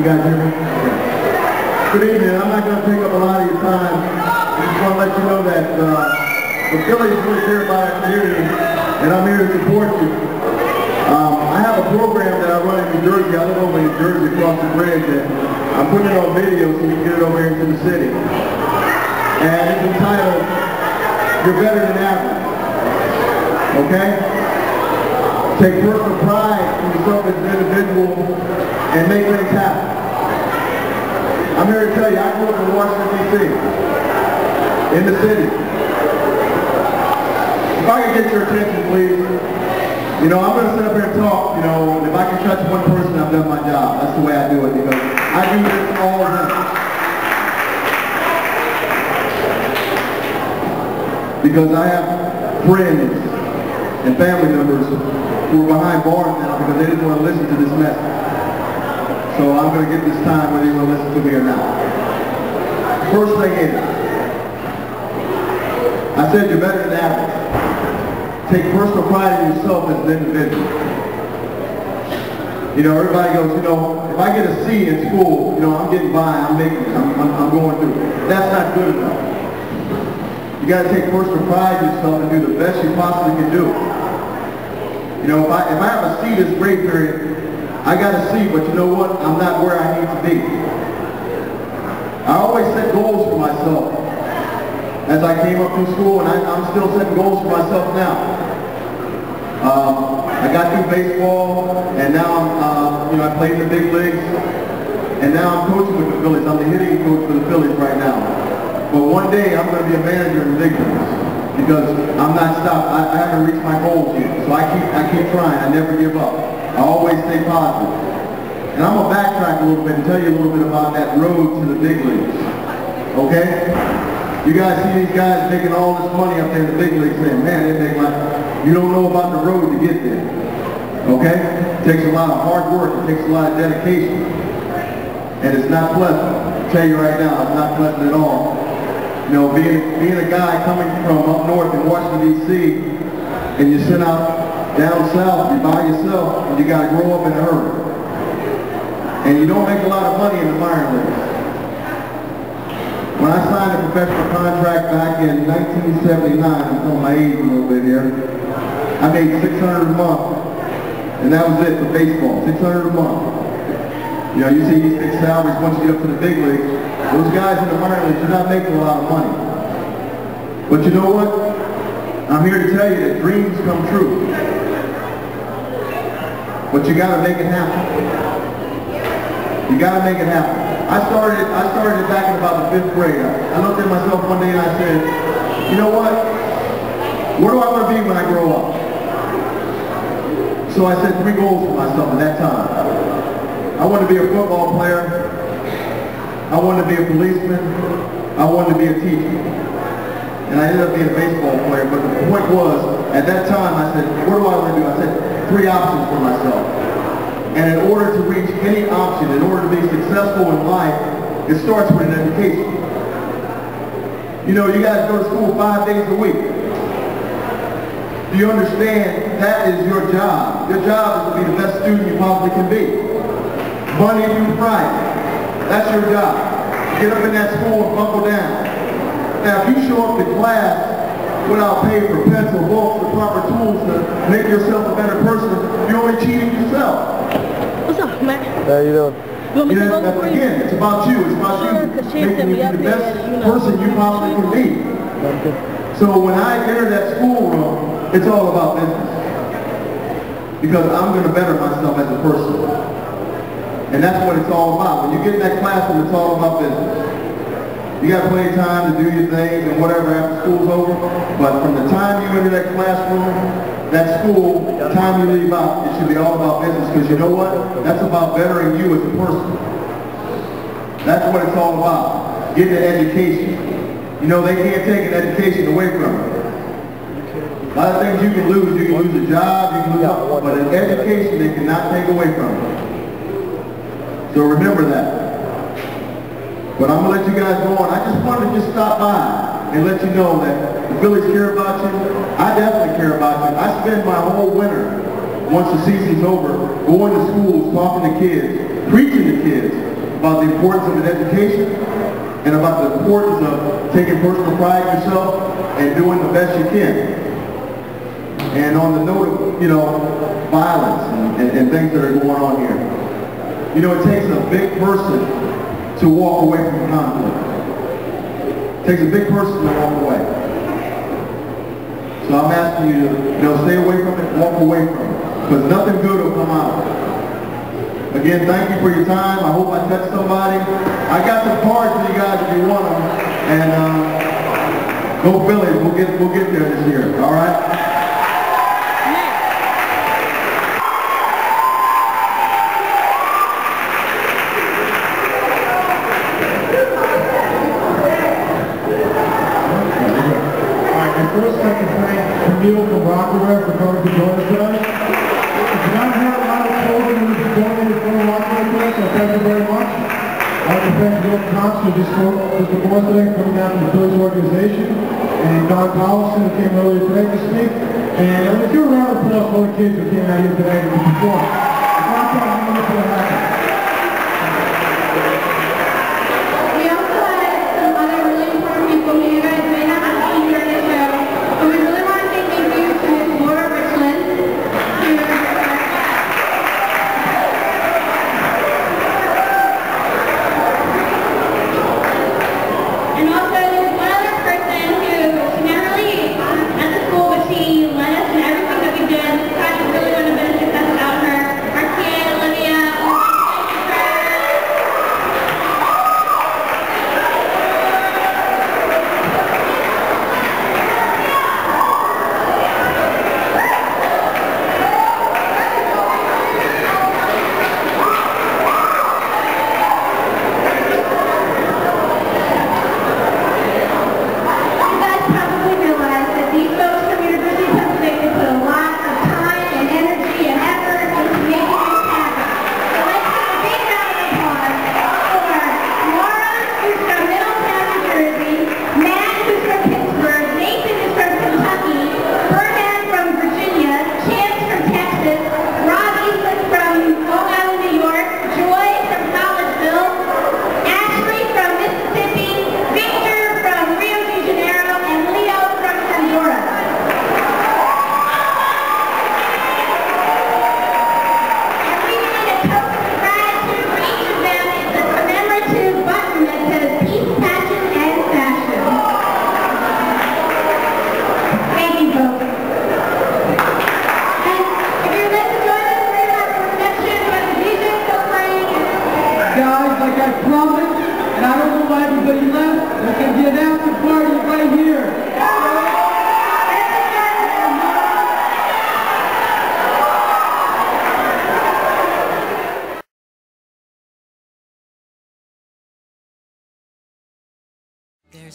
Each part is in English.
You guys hear me? Good evening. I'm not going to take up a lot of your time. I just want to let you know that uh, the Phillies really care about our community, and I'm here to support you. Um, I have a program that I run in New Jersey. I live over in New Jersey across the bridge, and I'm putting it on video so you can get it over here into the city. And it's entitled, You're Better Than Average. Okay? Take personal pride in yourself as an individual and make things happen. I'm here to tell you, I grew up in Washington, D.C., in the city. If I could get your attention, please. You know, I'm going to sit up here and talk, you know, if I can touch one person, I've done my job. That's the way I do it, because I do this all the time. Because I have friends and family members who are behind bars now because they didn't want to listen to this message. So I'm going to get this time whether you want to listen to me or not. First thing is, I said you're better than average. Take personal pride in yourself as an individual. You know, everybody goes, you know, if I get a C in school, you know, I'm getting by, I'm making it, I'm, I'm, I'm going through. That's not good enough. You got to take personal pride in yourself and do the best you possibly can do. You know, if I, if I have a C this grade period, I got a C, but you know what? I'm not where I need to be. I always set goals for myself as I came up through school, and I, am still setting goals for myself now. Um, I got through baseball, and now I'm, uh, you know, I played in the big leagues, and now I'm coaching with the Phillies. I'm the hitting coach for the Phillies right now. But one day I'm going to be a manager in the big leagues because I'm not stopped. I, I haven't reached my goals yet, so I keep, I keep trying. I never give up. I always stay positive. And I'm going to backtrack a little bit and tell you a little bit about that road to the big leagues. Okay? You guys see these guys making all this money up there in the big leagues saying, man, they make like, you don't know about the road to get there. Okay? It takes a lot of hard work. It takes a lot of dedication. And it's not pleasant. I'll tell you right now, it's not pleasant at all. You know, being, being a guy coming from up north in Washington, D.C., and you sent out down south, you're by yourself, and you got to grow up in a hurry. And you don't make a lot of money in the minor leagues. When I signed a professional contract back in 1979, I'm telling my age a little bit here, I made 600 a month. And that was it for baseball, 600 a month. You know, you see these big salaries once you get up to the big leagues. Those guys in the minor leagues, they're not making a lot of money. But you know what? I'm here to tell you that dreams come true. But you gotta make it happen. You gotta make it happen. I started, I started back in about the fifth grade. I looked at myself one day and I said, you know what? Where do I want to be when I grow up? So I set three goals for myself at that time. I wanted to be a football player. I wanted to be a policeman. I wanted to be a teacher. And I ended up being a baseball player. But the point was, at that time, I said, what do I want to do? I said, three options for myself. And in order to reach any option, in order to be successful in life, it starts with an education. You know, you guys go to school five days a week. Do you understand that is your job? Your job is to be the best student you possibly can be. Monday through Friday. That's your job. Get up in that school and buckle down. Now, if you show up to class without paying for pencil, books, the proper tools to make yourself a better person, you're only cheating yourself. What's up, man? How you doing? You want me to know, go that's, for you? again, it's about you. It's about Sure, 'cause you sent making you up the here, best you know. person you possibly can be. So when I enter that schoolroom, it's all about business. Because I'm going to better myself as a person. And that's what it's all about. When you get in that classroom, it's all about business. You got plenty of time to do your things and whatever after school's over. But from the time you enter that classroom, that school, the time you leave out, it should be all about business. Because you know what? That's about bettering you as a person. That's what it's all about. Getting an education. You know, they can't take an education away from you. A lot of things you can lose. You can lose a job, you can lose, but an education they cannot take away from you. So remember that. But I'm going to let you guys go on. I just wanted to just stop by and let you know that the Phillies care about you. I definitely care about you. I spend my whole winter, once the season's over, going to schools, talking to kids, preaching to kids about the importance of an education and about the importance of taking personal pride in yourself and doing the best you can. And on the note of, you know, violence and, and, and things that are going on here, you know, it takes a big person to walk away from conflict. It takes a big person to walk away. So I'm asking you to, you know, stay away from it, walk away from it. Because nothing good will come out. Again, thank you for your time. I hope I touched somebody. I got some cards for you guys if you want them. And uh, go Phillies. We'll get, we'll get there this year. All right? First, I'd like to thank Camille from Rocawear for coming to join us tonight. If you not have a lot of children who have donated for the Rocawear for us, so thank you very much. I'd like to thank Bill Cox for just Mr. Borthwick coming down from the Phillies organization, and Don Tollefson who came earlier today to speak. And uh, if you're around the applause for the kids who came out here today to perform.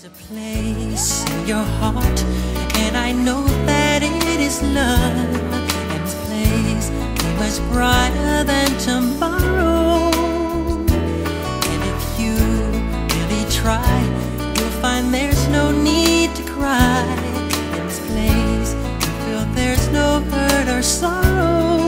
A place in your heart, and I know that it is love. And this place is much brighter than tomorrow. And if you really try, you'll find there's no need to cry. In this place, you feel there's no hurt or sorrow.